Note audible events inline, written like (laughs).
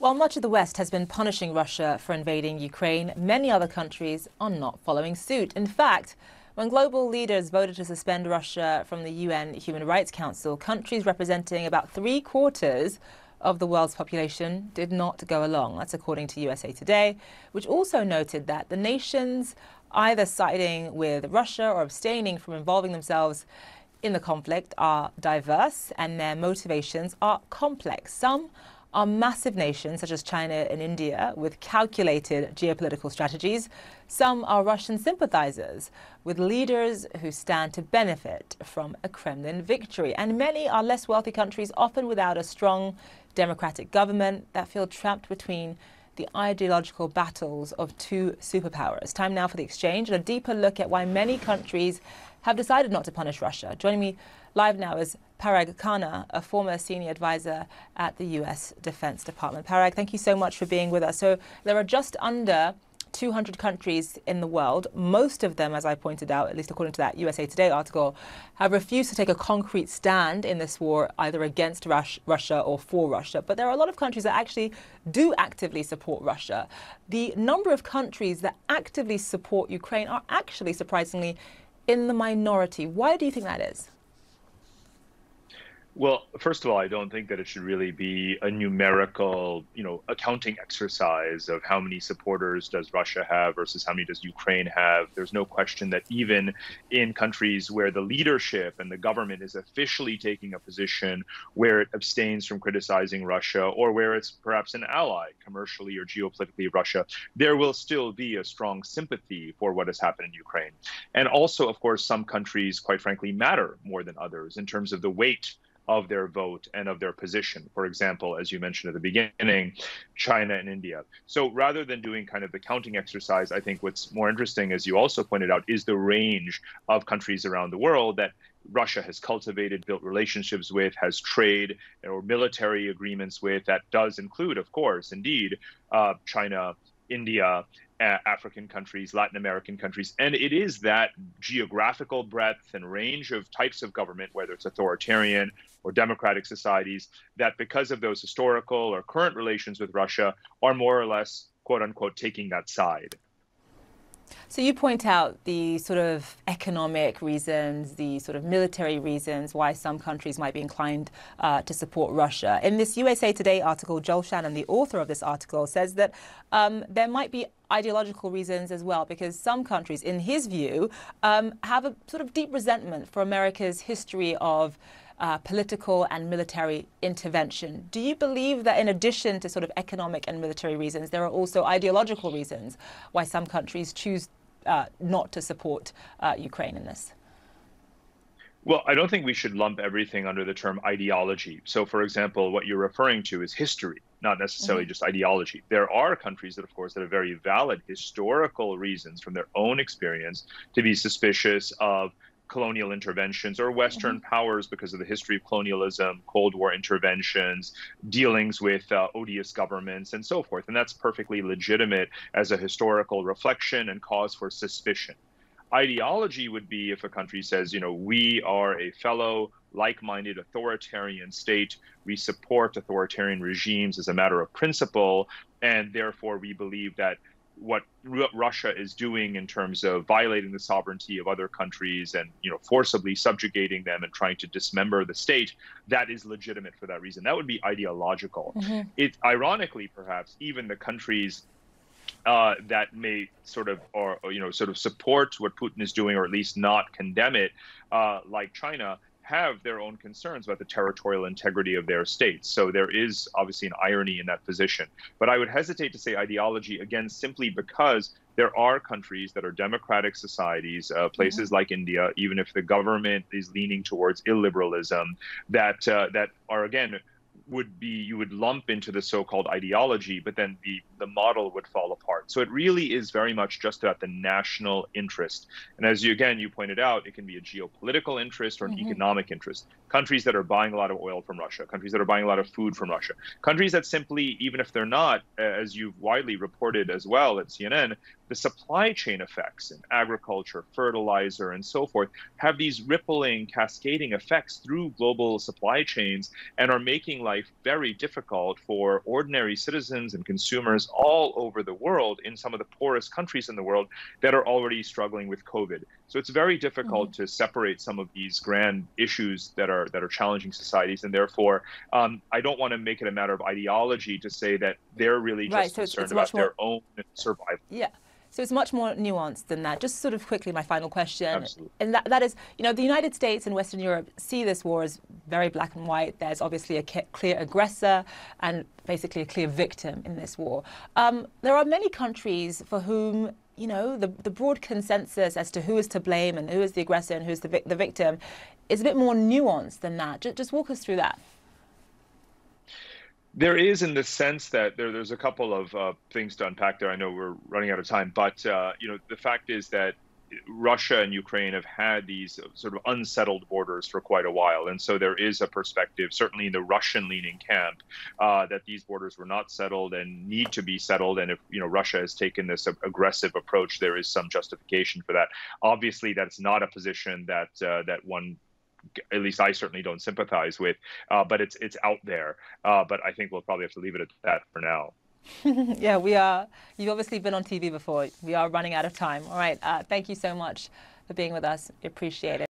While much of the West has been punishing Russia for invading Ukraine, many other countries are not following suit. In fact, when global leaders voted to suspend Russia from the UN Human Rights Council, countries representing about three quarters of the world's population did not go along. That's according to USA Today, which also noted that the nations either siding with Russia or abstaining from involving themselves in the conflict are diverse and their motivations are complex. Some are massive nations such as China and India with calculated geopolitical strategies. Some are Russian sympathizers with leaders who stand to benefit from a Kremlin victory. And many are less wealthy countries, often without a strong democratic government, that feel trapped between the ideological battles of two superpowers. Time now for the exchange and a deeper look at why many countries have decided not to punish Russia. Joining me live now is Parag Khanna, a former senior advisor at the US Defense Department. Parag, thank you so much for being with us. So there are just under 200 countries in the world. Most of them, as I pointed out, at least according to that USA Today article, have refused to take a concrete stand in this war, either against Rus- Russia or for Russia. But there are a lot of countries that actually do actively support Russia. The number of countries that actively support Ukraine are actually surprisingly in the minority. Why do you think that is? Well, first of all, I don't think that it should really be a numerical, you know, accounting exercise of how many supporters does Russia have versus how many does Ukraine have. There's no question that even in countries where the leadership and the government is officially taking a position where it abstains from criticizing Russia or where it's perhaps an ally commercially or geopolitically of Russia, there will still be a strong sympathy for what has happened in Ukraine. And also, of course, some countries, quite frankly, matter more than others in terms of the weight of their vote and of their position. For example, as you mentioned at the beginning, China and India. So rather than doing kind of the counting exercise, I think what's more interesting, as you also pointed out, is the range of countries around the world that Russia has cultivated, built relationships with, has trade or military agreements with. That does include, of course, indeed, uh, China, India, African countries, Latin American countries. And it is that geographical breadth and range of types of government, whether it's authoritarian or democratic societies, that because of those historical or current relations with Russia are more or less, quote unquote, taking that side. So you point out the sort of economic reasons, the sort of military reasons why some countries might be inclined uh, to support Russia. In this USA Today article, Joel Shannon, the author of this article, says that um, there might be ideological reasons as well, because some countries, in his view, um, have a sort of deep resentment for America's history of uh, political and military intervention. Do you believe that in addition to sort of economic and military reasons, there are also ideological reasons why some countries choose uh, not to support uh, Ukraine in this? Well, I don't think we should lump everything under the term ideology. So, for example, what you're referring to is history, not necessarily mm-hmm. just ideology. There are countries that, of course, that have very valid historical reasons from their own experience to be suspicious of colonial interventions or Western mm-hmm. powers because of the history of colonialism, Cold War interventions, dealings with uh, odious governments, and so forth. And that's perfectly legitimate as a historical reflection and cause for suspicion. Ideology would be if a country says, you know, we are a fellow like minded authoritarian state. We support authoritarian regimes as a matter of principle, and therefore we believe that what R- Russia is doing in terms of violating the sovereignty of other countries and you know forcibly subjugating them and trying to dismember the state that is legitimate for that reason that would be ideological mm-hmm. it ironically perhaps even the countries uh, that may sort of or, or, you know sort of support what Putin is doing or at least not condemn it uh, like China have their own concerns about the territorial integrity of their states. So there is obviously an irony in that position. But I would hesitate to say ideology again, simply because there are countries that are democratic societies, uh, places mm-hmm. like India, even if the government is leaning towards illiberalism, that uh, that are again would be you would lump into the so-called ideology, but then the the model would fall apart. So it really is very much just about the national interest. And as you again you pointed out, it can be a geopolitical interest or an mm-hmm. economic interest. Countries that are buying a lot of oil from Russia, countries that are buying a lot of food from Russia, countries that simply, even if they're not, as you've widely reported as well at CNN, the supply chain effects in agriculture, fertilizer, and so forth have these rippling, cascading effects through global supply chains and are making life very difficult for ordinary citizens and consumers all over the world in some of the poorest countries in the world that are already struggling with COVID. So it's very difficult mm-hmm. to separate some of these grand issues that are that are challenging societies, and therefore, um, I don't want to make it a matter of ideology to say that they're really just right, so concerned it's, it's about more... their own survival. Yeah. So it's much more nuanced than that. Just sort of quickly, my final question. Absolutely. And that, that is, you know, the United States and Western Europe see this war as very black and white. There's obviously a clear aggressor and basically a clear victim in this war. Um, there are many countries for whom you know, the, the broad consensus as to who is to blame and who is the aggressor and who's the, the victim is a bit more nuanced than that. Just, just walk us through that. There is, in the sense that there, there's a couple of uh, things to unpack there. I know we're running out of time, but uh, you know, the fact is that Russia and Ukraine have had these sort of unsettled borders for quite a while, and so there is a perspective, certainly in the Russian-leaning camp, uh, that these borders were not settled and need to be settled. And if you know Russia has taken this aggressive approach, there is some justification for that. Obviously, that's not a position that uh, that one at least I certainly don't sympathize with. Uh, but it's it's out there. Uh, but I think we'll probably have to leave it at that for now. (laughs) yeah, we are. You've obviously been on TV before. We are running out of time. All right. Uh, thank you so much for being with us. Appreciate it.